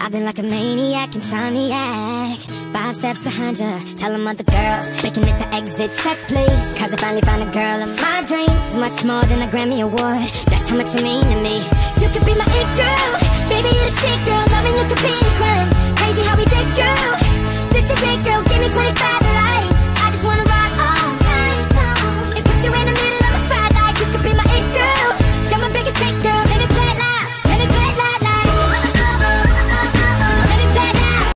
I've been like a maniac, insomniac. Five steps behind ya Telling other girls. They can hit the exit check, please. Cause I finally found a girl of my dreams. Much more than a Grammy Award. That's how much you mean to me. You could be my it girl. Baby, you're the shit, girl. Loving you could be a crime. Crazy how we did, girl. This is it, girl. Give me 25